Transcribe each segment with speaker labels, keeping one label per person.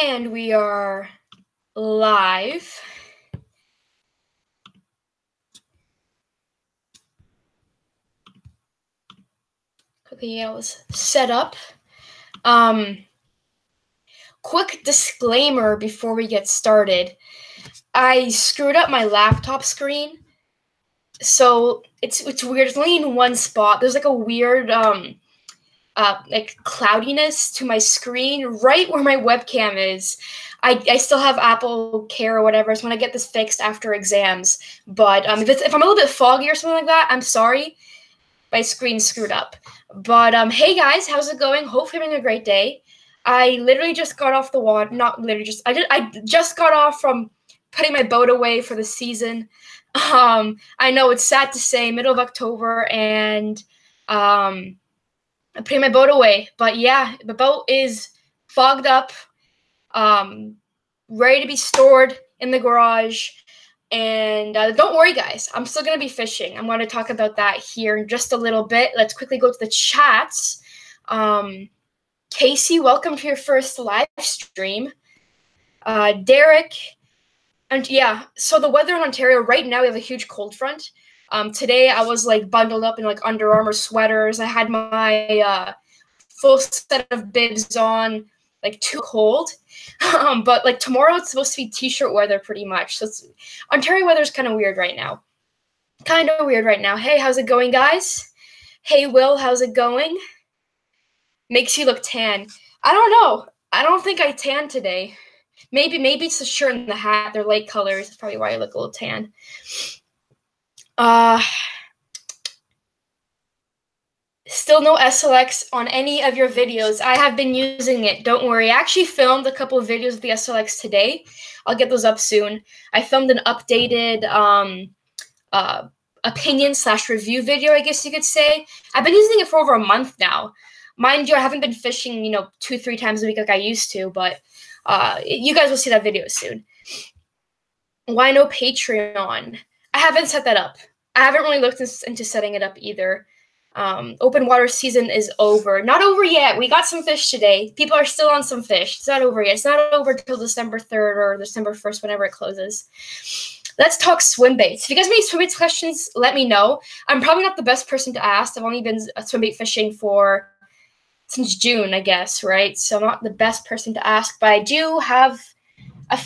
Speaker 1: And we are live. Quickly, I was set up. Um, quick disclaimer before we get started. I screwed up my laptop screen. So it's it's weird. It's only in one spot. There's like a weird um uh, like cloudiness to my screen right where my webcam is. I, I still have Apple Care or whatever. So when I get this fixed after exams. But um, if, if I'm a little bit foggy or something like that, I'm sorry. My screen screwed up. But um, hey guys, how's it going? Hopefully having a great day. I literally just got off the water. Not literally just. I did. I just got off from putting my boat away for the season. Um, I know it's sad to say, middle of October, and um, I'm putting my boat away. But yeah, the boat is fogged up, um, ready to be stored in the garage. And uh, don't worry, guys, I'm still going to be fishing. I'm going to talk about that here in just a little bit. Let's quickly go to the chats. Um, Casey, welcome to your first live stream. Uh, Derek, and yeah, so the weather in Ontario right now, we have a huge cold front. Um, today I was like bundled up in like Under Armour sweaters. I had my uh, full set of bibs on, like too cold. um, but like tomorrow it's supposed to be t-shirt weather pretty much. So it's, Ontario weather is kind of weird right now. Kind of weird right now. Hey, how's it going, guys? Hey, Will, how's it going? Makes you look tan. I don't know. I don't think I tan today. Maybe maybe it's the shirt and the hat. They're light colors. That's probably why I look a little tan. Uh, still no SLX on any of your videos. I have been using it. Don't worry. I actually filmed a couple of videos with the SLX today. I'll get those up soon. I filmed an updated um, uh, opinion slash review video, I guess you could say. I've been using it for over a month now. Mind you, I haven't been fishing, you know, two, three times a week like I used to, but uh, you guys will see that video soon. Why no Patreon? I haven't set that up. I haven't really looked into setting it up either. Um, open water season is over. Not over yet. We got some fish today. People are still on some fish. It's not over yet. It's not over till December 3rd or December 1st, whenever it closes. Let's talk swim baits. If you guys have any swim baits questions, let me know. I'm probably not the best person to ask. I've only been swim bait fishing for since June, I guess, right? So I'm not the best person to ask, but I do have a,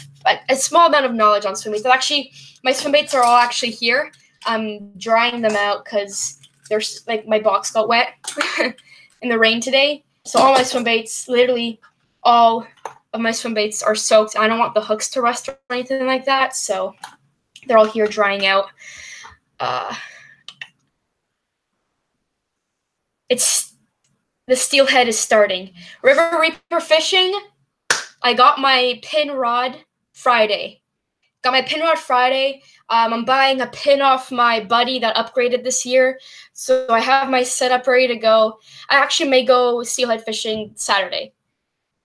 Speaker 1: a small amount of knowledge on swim baits. Actually, my swim baits are all actually here. I'm drying them out because there's like my box got wet in the rain today. So all my swim baits, literally all of my swim baits are soaked. I don't want the hooks to rust or anything like that. So they're all here drying out. Uh, it's the steelhead is starting. River Reaper fishing. I got my pin rod Friday. Got my pin rod Friday. Um, I'm buying a pin off my buddy that upgraded this year. So I have my setup ready to go. I actually may go steelhead fishing Saturday.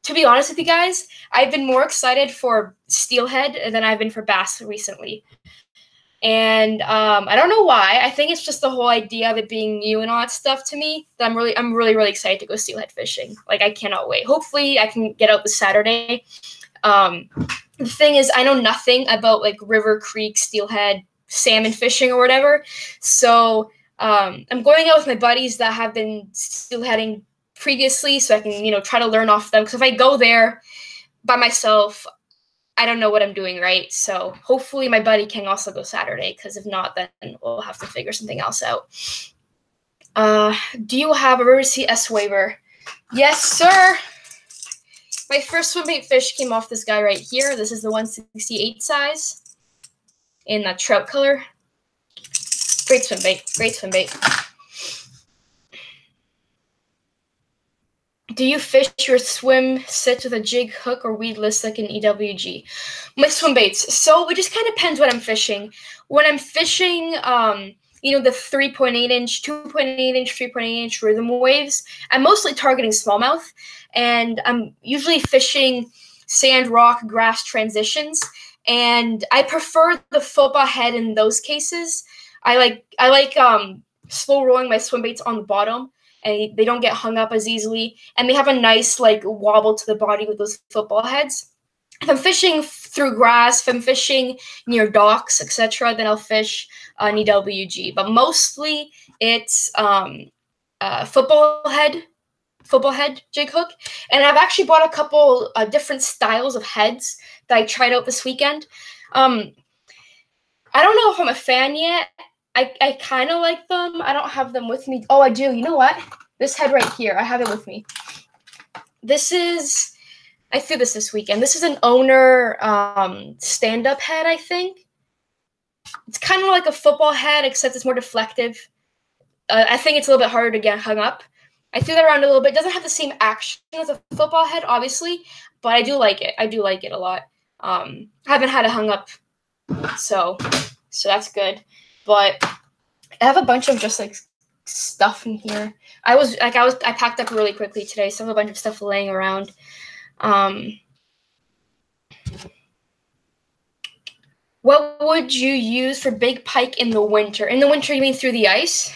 Speaker 1: To be honest with you guys, I've been more excited for steelhead than I've been for bass recently. And um, I don't know why. I think it's just the whole idea of it being new and all that stuff to me that I'm really, I'm really, really excited to go steelhead fishing. Like I cannot wait. Hopefully, I can get out this Saturday. Um, the thing is, I know nothing about like river, creek, steelhead, salmon fishing or whatever. So um, I'm going out with my buddies that have been steelheading previously, so I can you know try to learn off them. Because if I go there by myself, I don't know what I'm doing right. So hopefully my buddy can also go Saturday. Because if not, then we'll have to figure something else out. Uh, do you have a Riverside S-Waver? Yes, sir. My first swim bait fish came off this guy right here. This is the 168 size in that trout color. Great swim bait. Great swim bait. Do you fish your swim sits with a jig hook or weedless like an EWG? My swim baits. So it just kind of depends what I'm fishing. When I'm fishing, um, you know, the 3.8 inch, 2.8 inch, 3.8 inch rhythm waves, I'm mostly targeting smallmouth and I'm usually fishing sand, rock, grass transitions. And I prefer the football head in those cases. I like I like um, slow rolling my swim baits on the bottom, and they don't get hung up as easily, and they have a nice like wobble to the body with those football heads. if I'm fishing through grass, if I'm fishing near docks, etc., then I'll fish an EWG. But mostly it's um, uh, football head, football head jig hook. And I've actually bought a couple uh, different styles of heads that I tried out this weekend. Um, I don't know if I'm a fan yet. I, I kind of like them. I don't have them with me. Oh, I do. You know what? This head right here. I have it with me. This is I threw this this weekend. This is an owner um, stand-up head, I think. It's kind of like a football head, except it's more deflective. Uh, I think it's a little bit harder to get hung up. I threw that around a little bit. It doesn't have the same action as a football head, obviously, but I do like it. I do like it a lot. Um, I haven't had it hung up, so so that's good. But I have a bunch of just like stuff in here. I was like I was I packed up really quickly today, so I have a bunch of stuff laying around. Um, what would you use for big pike in the winter? In the winter, you mean through the ice?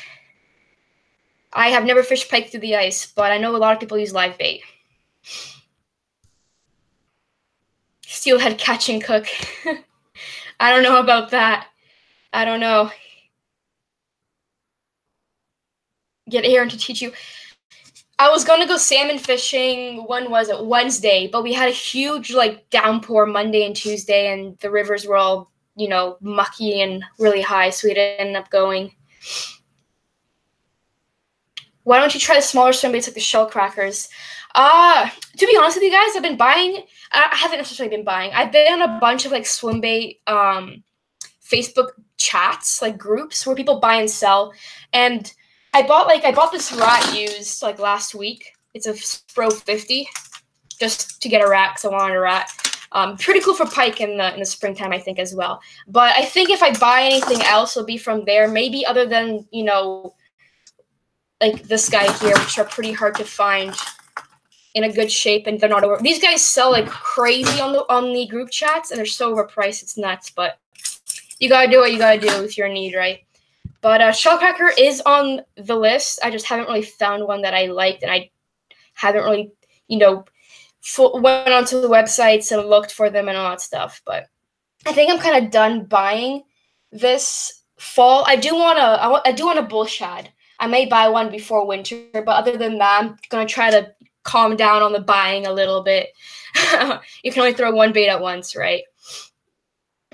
Speaker 1: I have never fished pike through the ice, but I know a lot of people use live bait. Steelhead catch and cook. I don't know about that. I don't know. Get Aaron to teach you. I was gonna go salmon fishing. When was it? Wednesday, but we had a huge like downpour Monday and Tuesday, and the rivers were all you know mucky and really high, so we didn't end up going. Why don't you try the smaller swim baits like the shell crackers? Uh, to be honest with you guys, I've been buying. I haven't necessarily been buying. I've been on a bunch of like swim bait um, Facebook chats, like groups where people buy and sell, and I bought like I bought this rat used like last week. It's a Spro 50, just to get a rat because I wanted a rat. Um, pretty cool for pike in the in the springtime, I think as well. But I think if I buy anything else, it'll be from there. Maybe other than you know, like this guy here, which are pretty hard to find in a good shape, and they're not over. These guys sell like crazy on the on the group chats, and they're so overpriced, it's nuts. But you gotta do what you gotta do with your need, right? But uh, Shellcracker is on the list. I just haven't really found one that I liked, and I haven't really, you know, full, went onto the websites and looked for them and all that stuff. But I think I'm kind of done buying this fall. I do want to. I, I do want a bull shad. I may buy one before winter, but other than that, I'm gonna try to calm down on the buying a little bit. you can only throw one bait at once, right?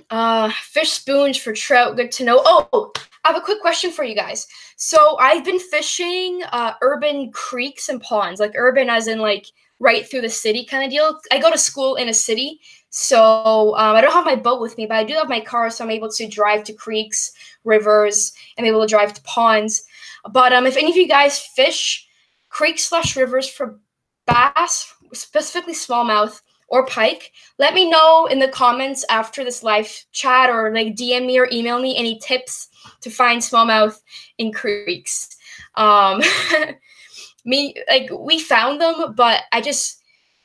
Speaker 1: Uh, fish spoons for trout. Good to know. Oh, I have a quick question for you guys. So I've been fishing uh, urban creeks and ponds, like urban as in like right through the city kind of deal. I go to school in a city, so um, I don't have my boat with me, but I do have my car, so I'm able to drive to creeks, rivers, and able to drive to ponds. But um, if any of you guys fish creeks slash rivers for bass, specifically smallmouth, or Pike, let me know in the comments after this live chat or like DM me or email me any tips to find smallmouth in creeks. Um, me like we found them, but I just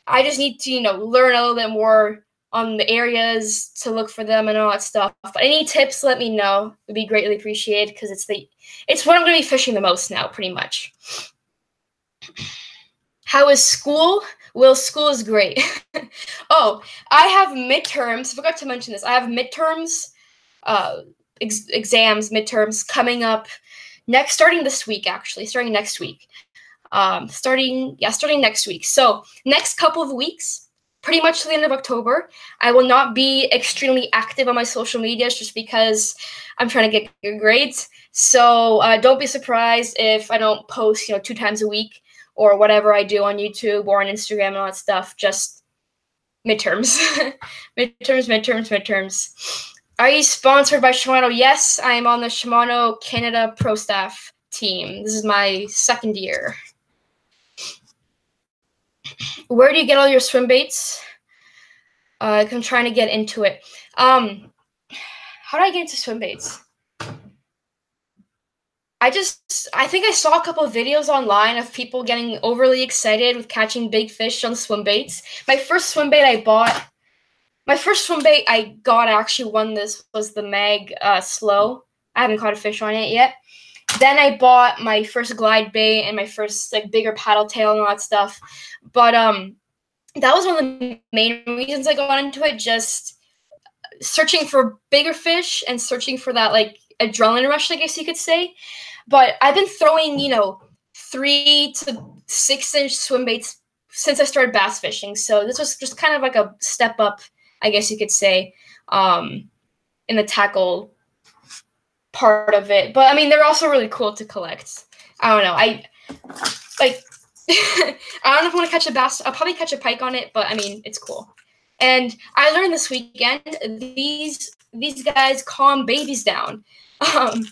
Speaker 1: I just need to you know learn a little bit more on the areas to look for them and all that stuff. But any tips, let me know. It'd be greatly appreciated because it's the it's what I'm going to be fishing the most now, pretty much. How is school? Well, school is great. oh, I have midterms. I forgot to mention this. I have midterms, uh, ex- exams, midterms coming up next, starting this week, actually, starting next week. Um, starting, yeah, starting next week. So, next couple of weeks, pretty much to the end of October, I will not be extremely active on my social medias just because I'm trying to get good grades. So, uh, don't be surprised if I don't post, you know, two times a week or whatever I do on YouTube or on Instagram and all that stuff. Just midterms, midterms, midterms, midterms. Are you sponsored by Shimano? Yes, I am on the Shimano Canada Pro Staff team. This is my second year. Where do you get all your swim baits? Uh, I'm trying to get into it. Um, how do I get into swim baits? I just I think I saw a couple of videos online of people getting overly excited with catching big fish on swim baits. My first swim bait I bought, my first swim bait I got I actually won this was the Mag uh, Slow. I haven't caught a fish on it yet. Then I bought my first glide bait and my first like bigger paddle tail and all that stuff. But um, that was one of the main reasons I got into it. Just searching for bigger fish and searching for that like adrenaline rush, I guess you could say. But I've been throwing, you know, three to six inch swim baits since I started bass fishing. So this was just kind of like a step up, I guess you could say, um, in the tackle part of it. But I mean, they're also really cool to collect. I don't know. I like. I don't know if I want to catch a bass. I'll probably catch a pike on it, but I mean, it's cool. And I learned this weekend these these guys calm babies down. Um,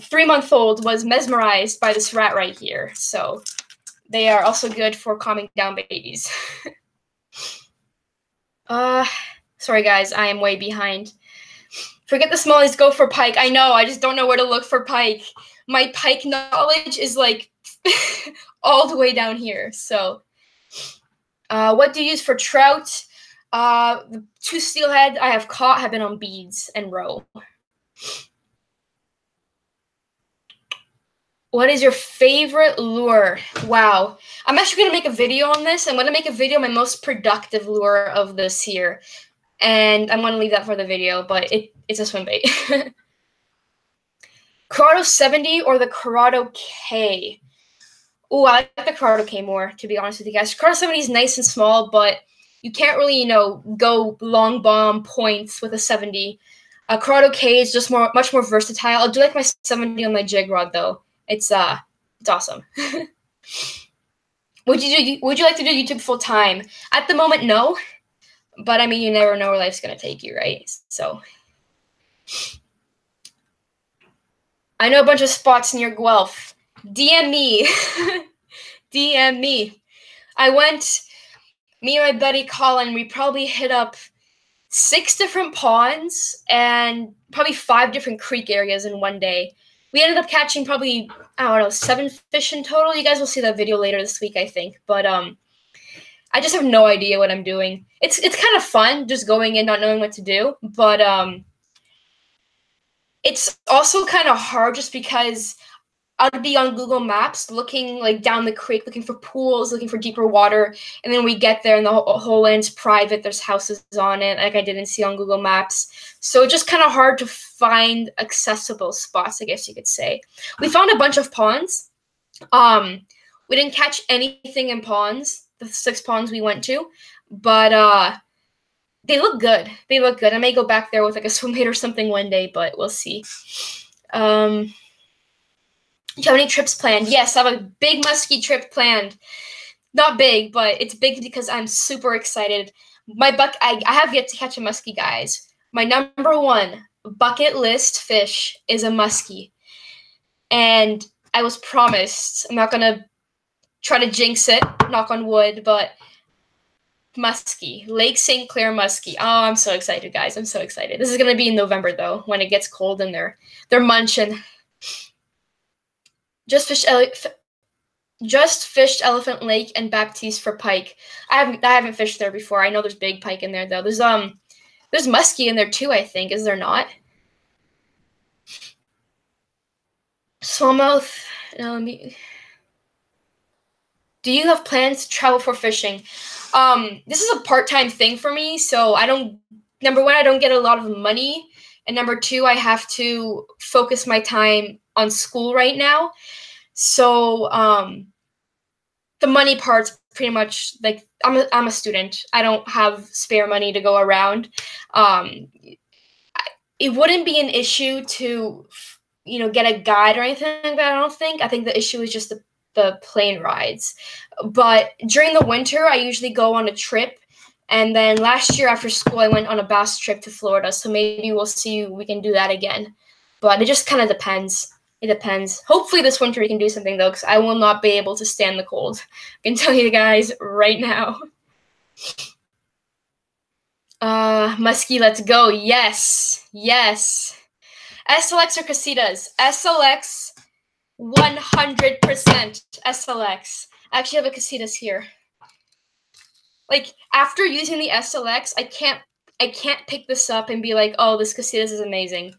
Speaker 1: three month old was mesmerized by this rat right here. So they are also good for calming down babies. uh, sorry guys, I am way behind. Forget the smallies, go for pike. I know, I just don't know where to look for pike. My pike knowledge is like all the way down here. So, uh, what do you use for trout? Uh, the two steelhead I have caught have been on beads and roe. What is your favorite lure? Wow. I'm actually going to make a video on this. I'm going to make a video my most productive lure of this year. And I'm going to leave that for the video, but it, it's a swim bait. Curado 70 or the Curado K? Oh, I like the Curado K more, to be honest with you guys. Curado 70 is nice and small, but you can't really, you know, go long bomb points with a 70. A Curado K is just more, much more versatile. I'll do like my 70 on my jig rod, though it's uh it's awesome. would you do, would you like to do YouTube full time? At the moment, no. But I mean, you never know where life's gonna take you, right? So I know a bunch of spots near Guelph. DM me. DM me. I went, me and my buddy Colin, we probably hit up six different ponds and probably five different creek areas in one day we ended up catching probably I don't know seven fish in total. You guys will see that video later this week, I think. But um, I just have no idea what I'm doing. It's it's kind of fun just going in not knowing what to do, but um, it's also kind of hard just because I'd be on Google Maps looking like down the creek, looking for pools, looking for deeper water, and then we get there and the whole, land's private. There's houses on it, like I didn't see on Google Maps. So it's just kind of hard to find accessible spots, I guess you could say. We found a bunch of ponds. Um, we didn't catch anything in ponds, the six ponds we went to, but uh, they look good. They look good. I may go back there with like a swim bait or something one day, but we'll see. Um, do you have any trips planned? Yes, I have a big muskie trip planned. Not big, but it's big because I'm super excited. My buck I, I have yet to catch a muskie, guys. My number one bucket list fish is a muskie. And I was promised, I'm not gonna try to jinx it, knock on wood, but muskie, Lake St. Clair muskie. Oh, I'm so excited, guys. I'm so excited. This is gonna be in November though, when it gets cold and they're they're munching. Just fish ele- f- just fished Elephant Lake and Baptiste for pike. I haven't I haven't fished there before. I know there's big pike in there though. There's um there's muskie in there too, I think. Is there not? Smallmouth. No, let me. Do you have plans to travel for fishing? Um, this is a part-time thing for me, so I don't. Number one, I don't get a lot of money, and number two, I have to focus my time on school right now. So um, the money part's pretty much like I'm a, I'm a student. I don't have spare money to go around. Um, it wouldn't be an issue to you know get a guide or anything like that. I don't think. I think the issue is just the the plane rides. But during the winter, I usually go on a trip. And then last year after school, I went on a bus trip to Florida. So maybe we'll see we can do that again. But it just kind of depends. It depends. Hopefully this winter we can do something though, because I will not be able to stand the cold. I can tell you guys right now. Uh, Muskie, let's go. Yes, yes. SLX or Casitas? SLX, 100% SLX. I actually have a Casitas here. Like after using the SLX, I can't I can't pick this up and be like, oh, this Casitas is amazing.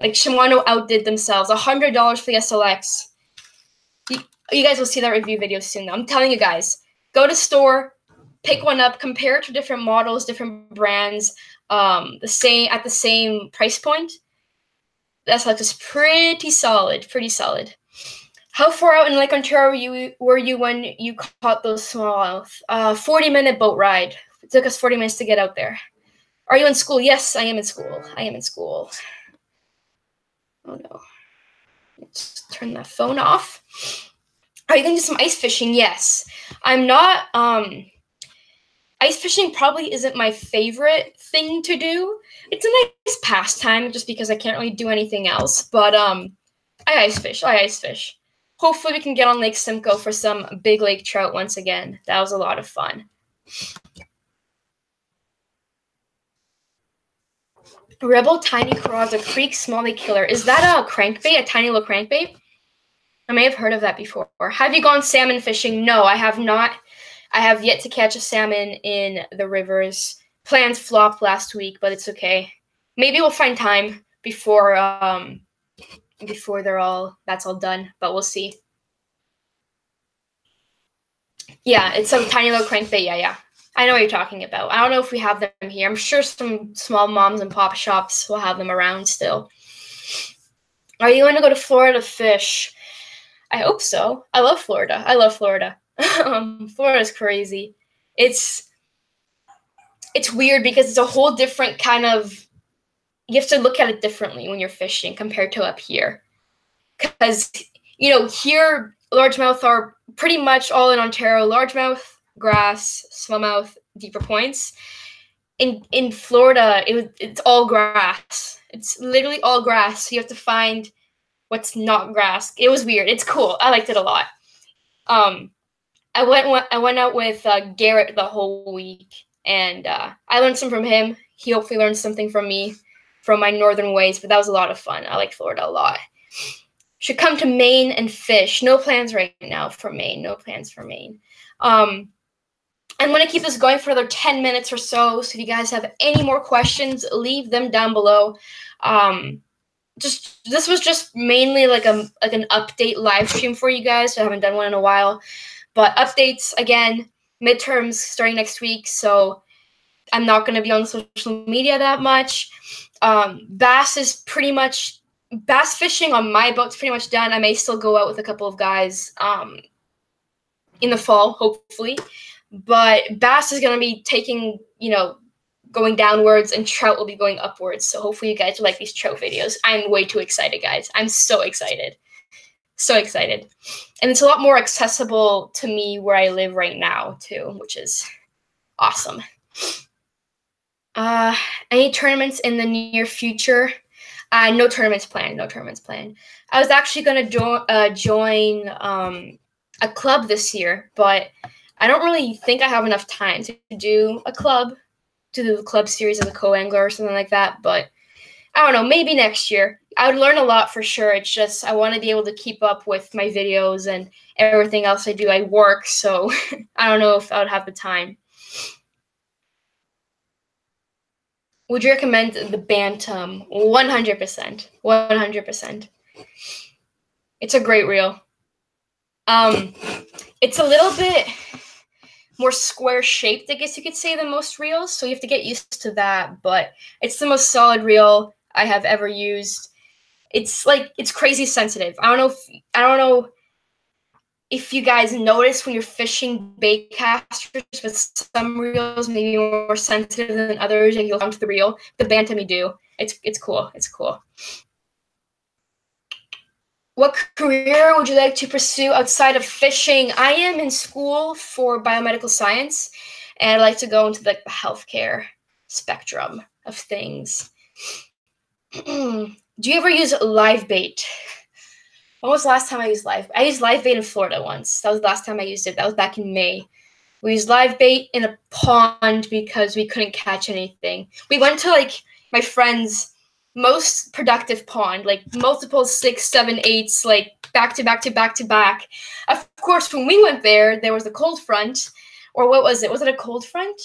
Speaker 1: Like Shimano outdid themselves. hundred dollars for the SLX. You, you, guys will see that review video soon. I'm telling you guys, go to store, pick one up, compare it to different models, different brands, um, the same at the same price point. That's like just pretty solid, pretty solid. How far out in Lake Ontario were you, were you when you caught those smallmouth? Uh, 40 minute boat ride. It took us 40 minutes to get out there. Are you in school? Yes, I am in school. I am in school. Oh no. Let's turn that phone off. Are you to do some ice fishing? Yes. I'm not um ice fishing probably isn't my favorite thing to do. It's a nice pastime just because I can't really do anything else. But um I ice fish. I ice fish. Hopefully we can get on Lake Simcoe for some big lake trout once again. That was a lot of fun. Rebel Tiny Carrozza Creek Small Lake Killer. Is that a crankbait? A tiny little crankbait? I may have heard of that before. Have you gone salmon fishing? No, I have not. I have yet to catch a salmon in the rivers. Plans flopped last week, but it's okay. Maybe we'll find time before um before they're all that's all done, but we'll see. Yeah, it's a tiny little crankbait. Yeah, yeah. I know what you're talking about. I don't know if we have them here. I'm sure some small moms and pop shops will have them around still. Are you going to go to Florida fish? I hope so. I love Florida. I love Florida. um, Florida's crazy. It's it's weird because it's a whole different kind of you have to look at it differently when you're fishing compared to up here. Because you know, here largemouth are pretty much all in Ontario, largemouth, grass, smallmouth, deeper points. In in Florida, it was it's all grass. It's literally all grass. So you have to find what's not grass. It was weird. It's cool. I liked it a lot. Um, I went I went out with uh, Garrett the whole week, and uh, I learned some from him. He hopefully learned something from me, from my northern ways. But that was a lot of fun. I like Florida a lot. Should come to Maine and fish. No plans right now for Maine. No plans for Maine. Um, I'm going to keep this going for another 10 minutes or so. So if you guys have any more questions, leave them down below. Um, just this was just mainly like a like an update live stream for you guys. So I haven't done one in a while, but updates again. Midterms starting next week, so I'm not going to be on social media that much. Um, bass is pretty much bass fishing on my boat's pretty much done. I may still go out with a couple of guys um, in the fall, hopefully, but bass is going to be taking you know going downwards and trout will be going upwards. So hopefully you guys like these trout videos. I'm way too excited, guys. I'm so excited. So excited. And it's a lot more accessible to me where I live right now, too, which is awesome. Uh, any tournaments in the near future? Uh, no tournaments planned. No tournaments planned. I was actually going to jo- uh, join um, a club this year, but I don't really think I have enough time to do a club to do the club series as a co-angler or something like that. But I don't know, maybe next year. I would learn a lot for sure. It's just I want to be able to keep up with my videos and everything else I do. I work, so I don't know if I would have the time. Would you recommend the Bantam? 100%. 100%. It's a great reel. Um, it's a little bit more square shaped, I guess you could say, than most reels. So you have to get used to that. But it's the most solid reel I have ever used. It's like it's crazy sensitive. I don't know if I don't know if you guys notice when you're fishing bait casters with some reels maybe more sensitive than others, and you'll come to the reel. The bantam you do. It's it's cool. It's cool. What career would you like to pursue outside of fishing? I am in school for biomedical science, and I'd like to go into like the healthcare spectrum of things. Do you ever use live bait? When was the last time I used live? I used live bait in Florida once. That was the last time I used it. That was back in May. We used live bait in a pond because we couldn't catch anything. We went to like my friend's most productive pond, like multiple six, seven, eights, like back to back to back to back. Of course, when we went there, there was a cold front, or what was it? Was it a cold front?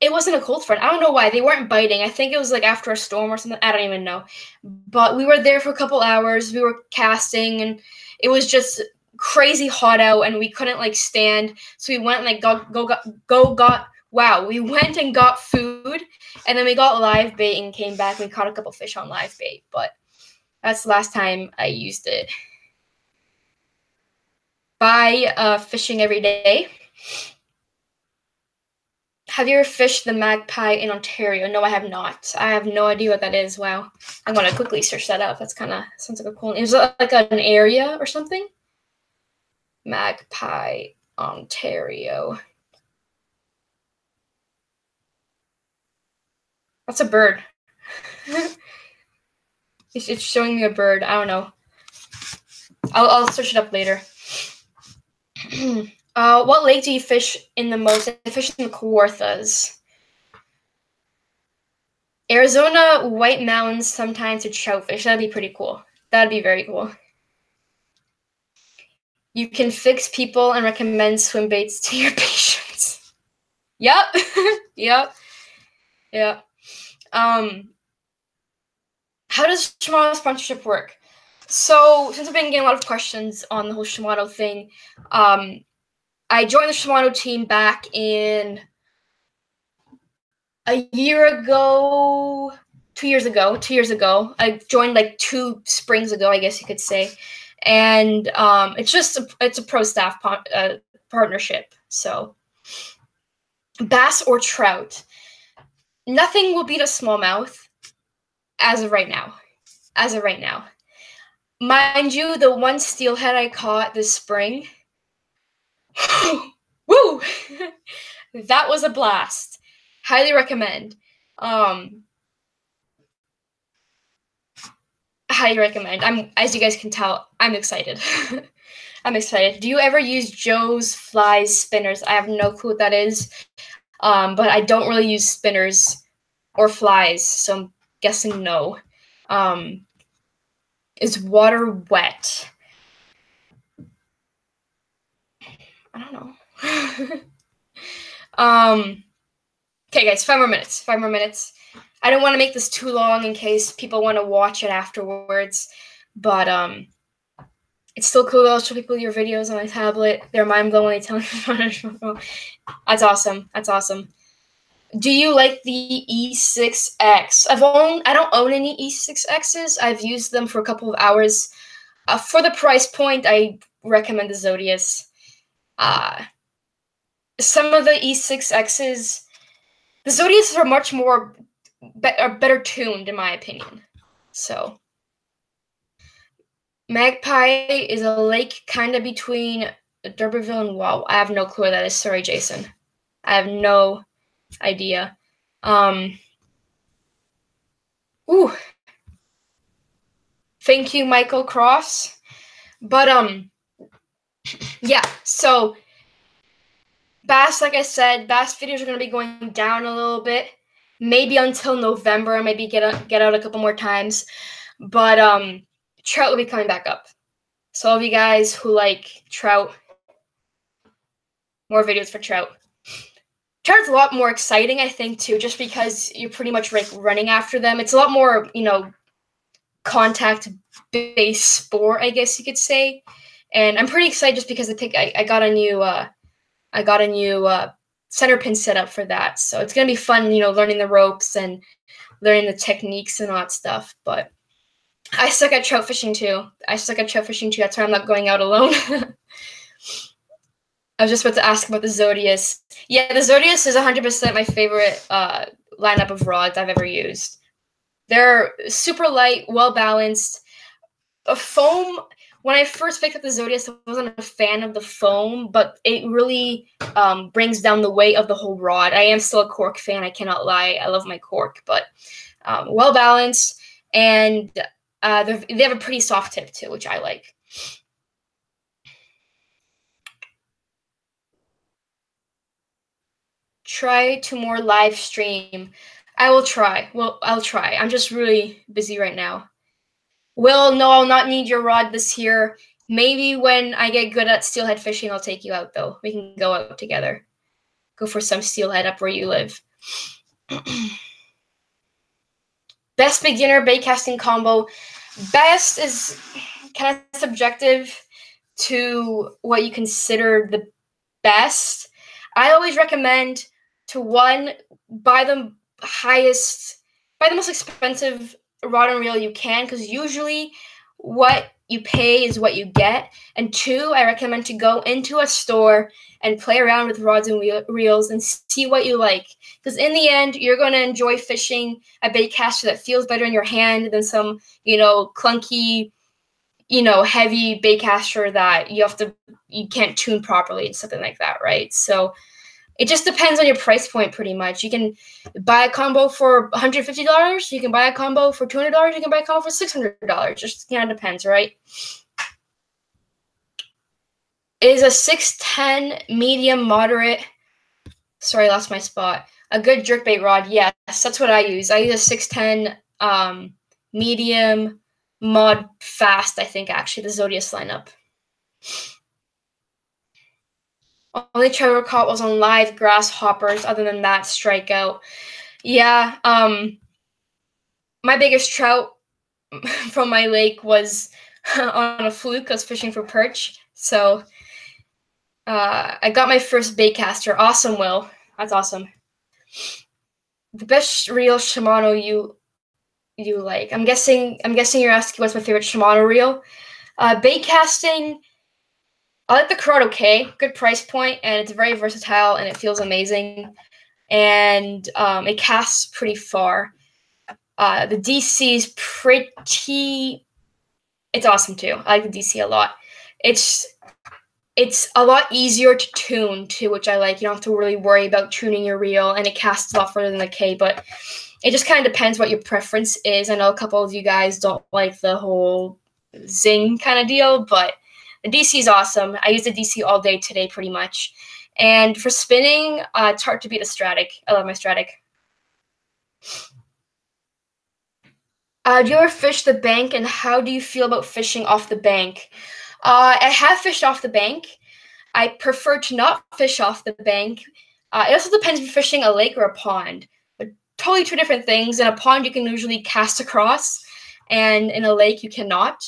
Speaker 1: It wasn't a cold front. I don't know why they weren't biting. I think it was like after a storm or something. I don't even know. But we were there for a couple hours. We were casting, and it was just crazy hot out and we couldn't like stand. So we went like go go go got wow, we went and got food and then we got live bait and came back. We caught a couple fish on live bait, but that's the last time I used it. By uh, fishing every day. Have you ever fished the magpie in Ontario? No, I have not. I have no idea what that is. Wow. I'm going to quickly search that up. That's kind of sounds like a cool. Is it like an area or something? Magpie, Ontario. That's a bird. it's showing me a bird. I don't know. I'll, I'll search it up later. Uh, what lake do you fish in the most? I fish in the Kawarthas. Arizona White Mountains sometimes to trout fish. That'd be pretty cool. That'd be very cool. You can fix people and recommend swim baits to your patients. yep. yep. Yeah. Um how does Shimano sponsorship work? So since I've been getting a lot of questions on the whole Shimano thing, um, I joined the Shimano team back in a year ago, two years ago, two years ago. I joined like two springs ago, I guess you could say, and um, it's just a, it's a pro staff uh, partnership. So bass or trout, nothing will beat a smallmouth as of right now. As of right now, mind you, the one steelhead I caught this spring Woo! that was a blast. Highly recommend. Um, highly recommend. I'm as you guys can tell, I'm excited. I'm excited. Do you ever use Joe's flies spinners? I have no clue what that is. Um, but I don't really use spinners or flies, so I'm guessing no. Um, is water wet? I don't know. um, okay, guys, five more minutes. Five more minutes. I don't want to make this too long in case people want to watch it afterwards, but um, it's still cool. I'll show people your videos on my tablet. They're mind blowing. Tell me about That's awesome. That's awesome. Do you like the E6X? I've owned. I don't own any E6Xs. I've used them for a couple of hours. Uh, for the price point, I recommend the Zodius. Uh, some of the E6Xs, the Zodius are much more be- are better tuned, in my opinion. So, Magpie is a lake kind of between D'Urberville and Wow. I have no clue where that is. Sorry, Jason. I have no idea. Um. Ooh. Thank you, Michael Cross. But um, yeah, so Bass, like I said, Bass videos are going to be going down a little bit, maybe until November. Maybe get get out a couple more times, but um, trout will be coming back up. So all of you guys who like trout, more videos for trout. Trout's a lot more exciting, I think, too, just because you're pretty much like running after them. It's a lot more, you know, contact based sport, I guess you could say and I'm pretty excited just because I think I, I got a new uh, I got a new uh, center pin set up for that. So it's gonna be fun, you know, learning the ropes and learning the techniques and all that stuff. But I suck at trout fishing too. I suck at trout fishing too. That's why I'm not going out alone. I was just about to ask about the Zodius. Yeah, the Zodius is 100% my favorite uh, lineup of rods I've ever used. They're super light, well balanced. A foam when I first picked up the Zodius, I wasn't a fan of the foam, but it really um, brings down the weight of the whole rod. I am still a cork fan. I cannot lie. I love my cork, but um, well balanced, and uh, they have a pretty soft tip too, which I like. Try to more live stream. I will try. Well, I'll try. I'm just really busy right now. Will, no, I'll not need your rod this year. Maybe when I get good at steelhead fishing, I'll take you out though. We can go out together. Go for some steelhead up where you live. Best beginner bait casting combo. Best is kind of subjective to what you consider the best, I always recommend to one buy the highest, buy the most expensive rod and reel you can, because usually what you pay is what you get. And two, I recommend to go into a store and play around with rods and reels and see what you like. Because in the end, you're going to enjoy fishing a bait caster that feels better in your hand than some, you know, clunky, you know, heavy bait caster that you have to, you can't tune properly and something like that, right? So it just depends on your price point pretty much. You can buy a combo for $150, you can buy a combo for $200, you can buy a combo for $600. Just kind of depends, right? Is a 610 medium moderate sorry, lost my spot. A good jerkbait rod, yes, that's what I use. I use a 610 um, medium mod fast, I think actually, the Zodius lineup. Only Trevor caught was on live grasshoppers. Other than that, strikeout. Yeah. Um, my biggest trout from my lake was on a fluke. I was fishing for perch. So uh, I got my first bait caster. Awesome, Will. That's awesome. The best reel Shimano you you like? I'm guessing. I'm guessing you're asking what's my favorite Shimano reel. Uh, bait casting I like the Curado K, good price point, and it's very versatile and it feels amazing. And um, it casts pretty far. Uh, the DC is pretty. It's awesome too. I like the DC a lot. It's it's a lot easier to tune too, which I like. You don't have to really worry about tuning your reel, and it casts a lot further than the K. But it just kind of depends what your preference is. I know a couple of you guys don't like the whole zing kind of deal, but the DC is awesome. I use the DC all day today, pretty much. And for spinning, uh, it's hard to beat a Stratic. I love my Stratic. Uh, do you ever fish the bank, and how do you feel about fishing off the bank? Uh, I have fished off the bank. I prefer to not fish off the bank. Uh, it also depends if you're fishing a lake or a pond. But totally two different things. In a pond, you can usually cast across, and in a lake, you cannot.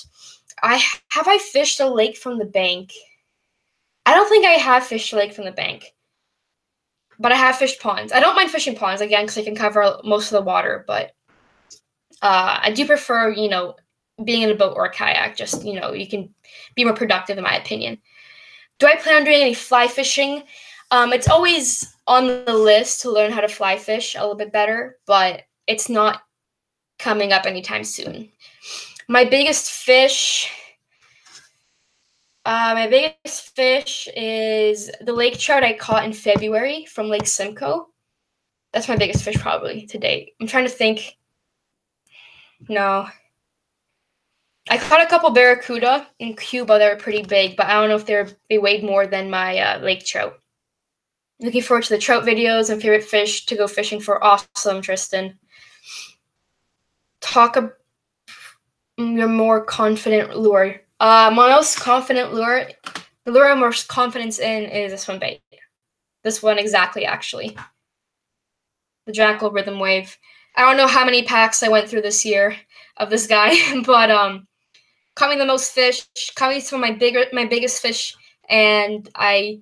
Speaker 1: I have I fished a lake from the bank. I don't think I have fished a lake from the bank, but I have fished ponds. I don't mind fishing ponds again because I can cover most of the water, but uh, I do prefer, you know, being in a boat or a kayak. Just you know, you can be more productive, in my opinion. Do I plan on doing any fly fishing? Um, it's always on the list to learn how to fly fish a little bit better, but it's not coming up anytime soon. My biggest fish. Uh, my biggest fish is the lake trout I caught in February from Lake Simcoe. That's my biggest fish probably to date. I'm trying to think. No. I caught a couple barracuda in Cuba that were pretty big, but I don't know if they're they weighed more than my uh, lake trout. Looking forward to the trout videos and favorite fish to go fishing for. Awesome, Tristan. Talk about your more confident lure? Uh, my most confident lure, the lure I'm most confident in is this one bait. This one exactly, actually. The Jackall Rhythm Wave. I don't know how many packs I went through this year of this guy, but um, caught me the most fish, caught me some of my bigger, my biggest fish, and I,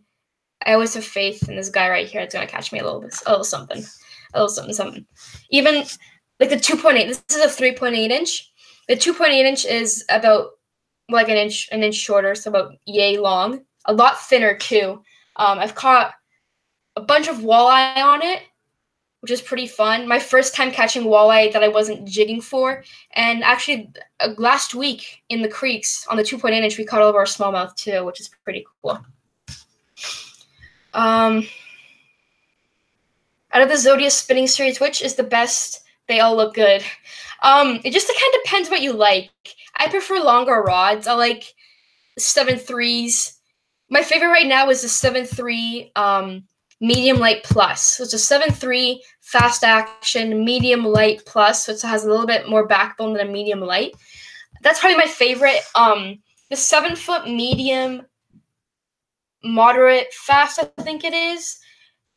Speaker 1: I always have faith in this guy right here. It's gonna catch me a little bit, a little something, a little something, something. Even like the 2.8. This is a 3.8 inch. The 2.8 inch is about like an inch an inch shorter, so about yay long. A lot thinner too. Um, I've caught a bunch of walleye on it, which is pretty fun. My first time catching walleye that I wasn't jigging for, and actually uh, last week in the creeks on the 2.8 inch we caught all of our smallmouth too, which is pretty cool. Um, out of the Zodius spinning series, which is the best? They all look good. Um, it just kind of depends what you like. I prefer longer rods. I like seven threes. My favorite right now is the seven three um, medium light plus. So it's a seven three fast action medium light plus. So it has a little bit more backbone than a medium light. That's probably my favorite. Um, the seven foot medium moderate fast, I think it is.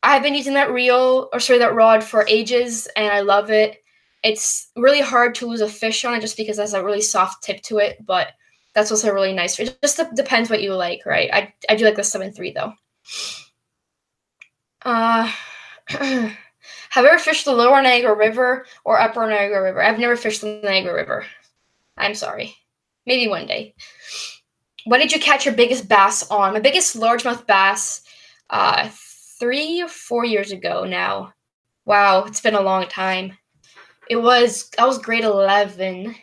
Speaker 1: I've been using that reel or sorry that rod for ages, and I love it. It's really hard to lose a fish on it just because it has a really soft tip to it, but That's also really nice. It just depends what you like, right? I, I do like the 7-3 though. Uh, have you ever fished the lower Niagara River or upper Niagara River? I've never fished the Niagara River. I'm sorry. Maybe one day. What did you catch your biggest bass on? My biggest largemouth bass, uh, three or four years ago now. Wow, it's been a long time. It was I was grade eleven.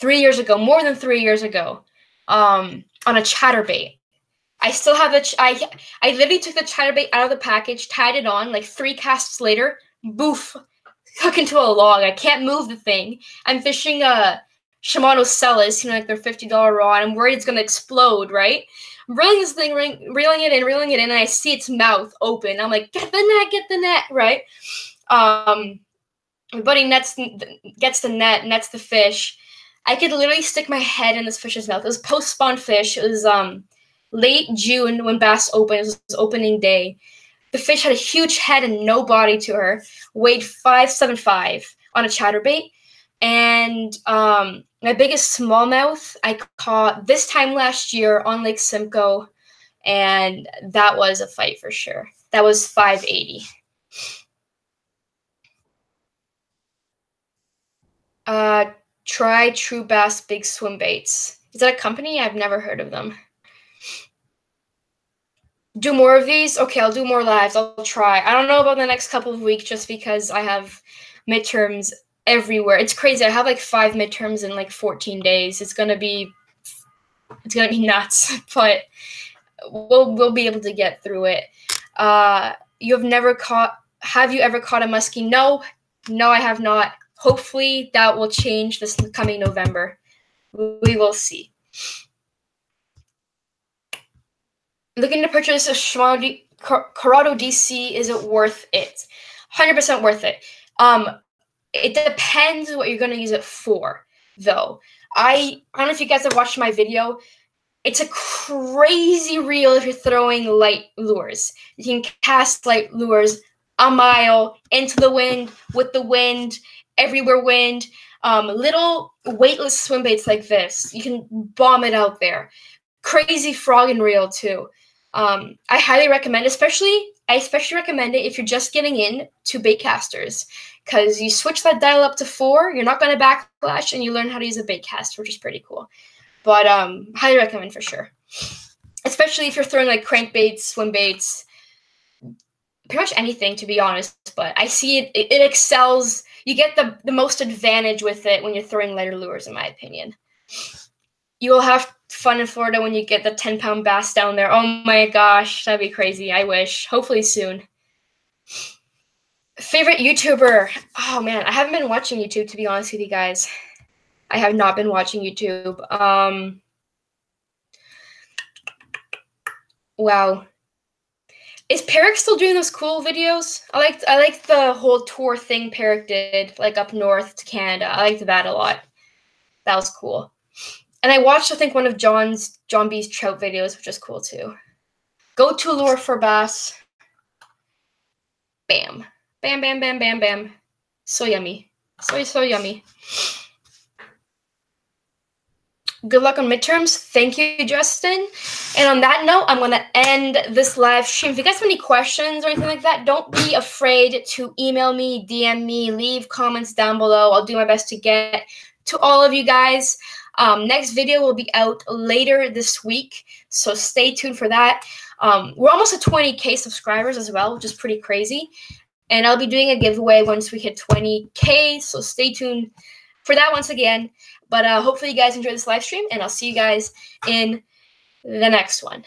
Speaker 1: Three years ago, more than three years ago, um, on a chatterbait. I still have the ch- I I literally took the chatterbait out of the package, tied it on. Like three casts later, boof, hook into a log. I can't move the thing. I'm fishing a Shimano Sellus, you know, like their fifty dollar rod. I'm worried it's gonna explode, right? I'm reeling this thing, reeling, reeling it in, reeling it in, and I see its mouth open. I'm like, get the net, get the net, right? Um, buddy nets gets the net, nets the fish. I could literally stick my head in this fish's mouth. It was post spawn fish. It was um late June when Bass opened. It was opening day. The fish had a huge head and no body to her. Weighed five seven five on a chatterbait, and um, my biggest smallmouth I caught this time last year on Lake Simcoe, and that was a fight for sure. That was five eighty. Uh, try True Bass Big Swim Baits. Is that a company? I've never heard of them do more of these. Okay, I'll do more lives. I'll try. I don't know about the next couple of weeks just because I have midterms everywhere. It's crazy. I have like five midterms in like 14 days. It's gonna be it's gonna be nuts, but we'll we'll be able to get through it. Uh, you have never caught. Have you ever caught a muskie? No, no, I have not. Hopefully, that will change this coming November. We will see. looking to purchase a Curado DC, is it worth it? 100% worth it. Um, it depends what you're going to use it for, though. I, I don't know if you guys have watched my video. It's a crazy reel if you're throwing light lures. You can cast light lures a mile into the wind, with the wind, everywhere wind. Um, little weightless swim baits like this. You can bomb it out there. Crazy frog and reel too. Um, I highly recommend, especially I especially recommend it if you're just getting in to bait casters, because you switch that dial up to four, you're not going to backlash, and you learn how to use a baitcast, which is pretty cool. But um, highly recommend for sure, especially if you're throwing like crankbaits, swim baits, pretty much anything to be honest. But I see it, it, it excels. You get the the most advantage with it when you're throwing lighter lures, in my opinion. You will have fun in Florida when you get the 10 pound bass down there. Oh my gosh, that'd be crazy. I wish. Hopefully soon. Favorite YouTuber? Oh man, I haven't been watching YouTube to be honest with you guys. I have not been watching YouTube. Um Wow. Is Peric still doing those cool videos? I like I like the whole tour thing Peric did, like up north to Canada. I liked that a lot. That was cool. And I watched, I think, one of Jon's Jon B's trout videos, which is cool too. Go to lure for bass. Bam. Bam, bam, bam, bam, bam. So yummy. So, so yummy. Good luck on midterms. Thank you, Justin. And on that note, I'm going to end this live stream. If you guys have any questions or anything like that, don't be afraid to email me, DM me, leave comments down below. I'll do my best to get to all of you guys. Um, next video will be out later this week, so stay tuned for that. Um, we're almost at 20k subscribers as well, which is pretty crazy. And I'll be doing a giveaway once we hit 20k, so stay tuned for that once again. But uh, hopefully, you guys enjoy this live stream, and I'll see you guys in the next one.